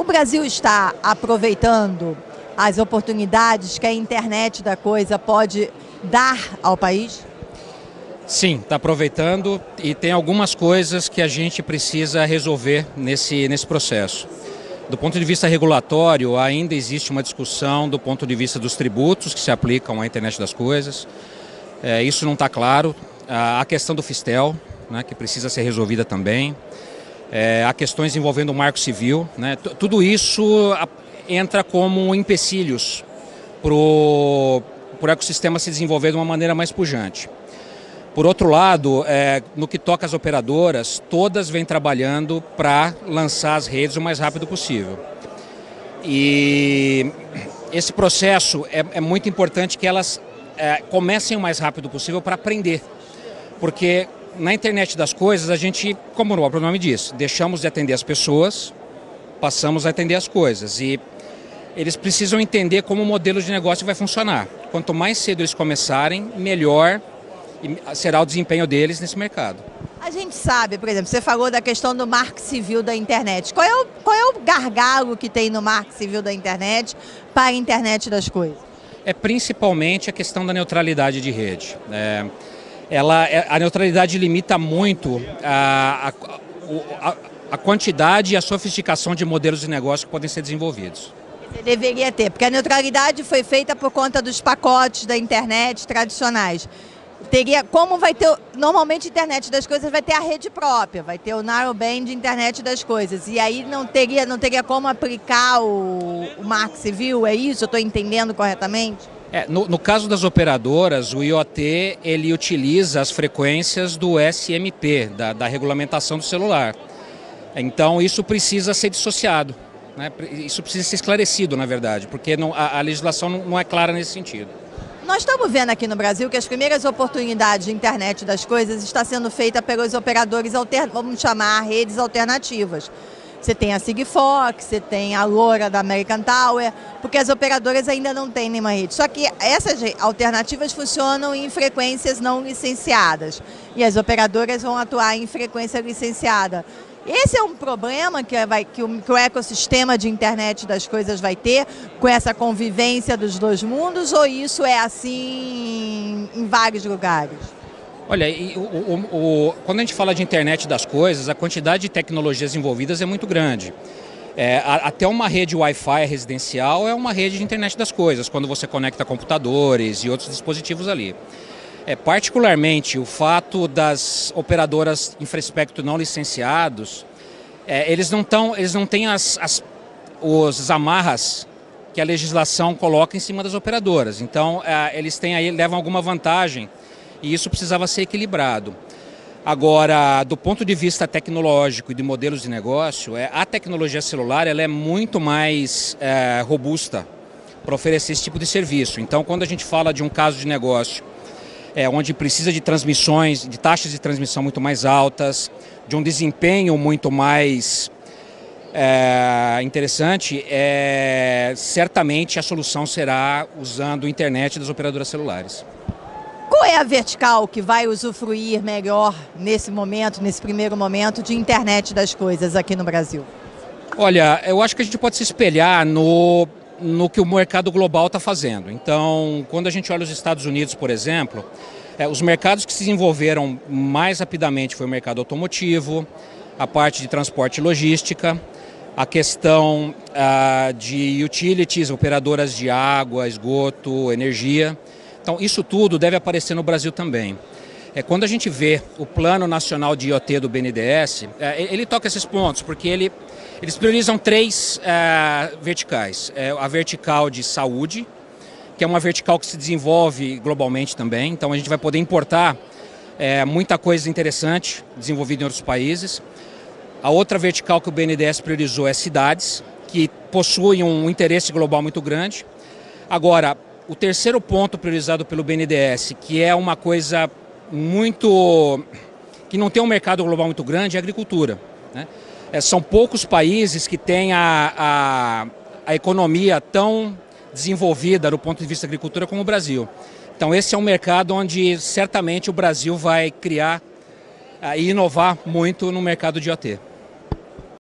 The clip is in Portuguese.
O Brasil está aproveitando as oportunidades que a internet da coisa pode dar ao país? Sim, está aproveitando e tem algumas coisas que a gente precisa resolver nesse, nesse processo. Do ponto de vista regulatório, ainda existe uma discussão do ponto de vista dos tributos que se aplicam à internet das coisas. É, isso não está claro. A questão do Fistel, né, que precisa ser resolvida também. É, há questões envolvendo o marco civil. Né, tudo isso entra como empecilhos para o ecossistema se desenvolver de uma maneira mais pujante. Por outro lado, é, no que toca às operadoras, todas vêm trabalhando para lançar as redes o mais rápido possível. E esse processo é, é muito importante que elas é, comecem o mais rápido possível para aprender. Porque na internet das coisas, a gente, como o próprio nome diz, deixamos de atender as pessoas, passamos a atender as coisas. E eles precisam entender como o modelo de negócio vai funcionar. Quanto mais cedo eles começarem, melhor será o desempenho deles nesse mercado. A gente sabe, por exemplo, você falou da questão do marco civil da internet. Qual é o, qual é o gargalo que tem no marco civil da internet para a internet das coisas? É principalmente a questão da neutralidade de rede. É, ela, é, a neutralidade limita muito a, a, a, a quantidade e a sofisticação de modelos de negócio que podem ser desenvolvidos. Deveria ter, porque a neutralidade foi feita por conta dos pacotes da internet tradicionais teria, como vai ter, normalmente a internet das coisas vai ter a rede própria, vai ter o narrowband internet das coisas, e aí não teria, não teria como aplicar o, o marco civil, é isso? Eu estou entendendo corretamente? É, no, no, caso das operadoras, o IoT ele utiliza as frequências do SMP, da, da regulamentação do celular. Então isso precisa ser dissociado, né? isso precisa ser esclarecido, na verdade, porque não, a, a legislação não, não é clara nesse sentido. Nós estamos vendo aqui no Brasil que as primeiras oportunidades de internet das coisas está sendo feita pelos operadores, vamos chamar, redes alternativas. Você tem a Sigfox, você tem a Loura da American Tower, porque as operadoras ainda não têm nenhuma rede. Só que essas alternativas funcionam em frequências não licenciadas e as operadoras vão atuar em frequência licenciada. Esse é um problema que, vai, que, o, que o ecossistema de internet das coisas vai ter com essa convivência dos dois mundos ou isso é assim em vários lugares? Olha, o, o, o, quando a gente fala de internet das coisas, a quantidade de tecnologias envolvidas é muito grande. É, a, até uma rede Wi-Fi residencial é uma rede de internet das coisas, quando você conecta computadores e outros dispositivos ali. É, particularmente o fato das operadoras infraespectro não licenciados, é, eles não tão, eles não têm as, as, os amarras que a legislação coloca em cima das operadoras. Então é, eles têm aí levam alguma vantagem e isso precisava ser equilibrado. Agora, do ponto de vista tecnológico e de modelos de negócio, é, a tecnologia celular ela é muito mais é, robusta para oferecer esse tipo de serviço. Então, quando a gente fala de um caso de negócio é, onde precisa de transmissões, de taxas de transmissão muito mais altas, de um desempenho muito mais é, interessante, é, certamente a solução será usando a internet das operadoras celulares. Qual é a vertical que vai usufruir melhor nesse momento, nesse primeiro momento, de internet das coisas aqui no Brasil? Olha, eu acho que a gente pode se espelhar no no que o mercado global está fazendo. Então, quando a gente olha os Estados Unidos, por exemplo, é, os mercados que se desenvolveram mais rapidamente foi o mercado automotivo, a parte de transporte e logística, a questão ah, de utilities, operadoras de água, esgoto, energia. Então, isso tudo deve aparecer no Brasil também. É, quando a gente vê o Plano Nacional de IoT do BNDES, é, ele toca esses pontos, porque ele eles priorizam três é, verticais. É, a vertical de saúde, que é uma vertical que se desenvolve globalmente também. Então a gente vai poder importar é, muita coisa interessante desenvolvida em outros países. A outra vertical que o BNDES priorizou é cidades, que possuem um interesse global muito grande. Agora, o terceiro ponto priorizado pelo BNDES, que é uma coisa muito. que não tem um mercado global muito grande, é a agricultura. Né? É, são poucos países que têm a, a, a economia tão desenvolvida do ponto de vista da agricultura como o Brasil. Então esse é um mercado onde certamente o Brasil vai criar uh, e inovar muito no mercado de IoT.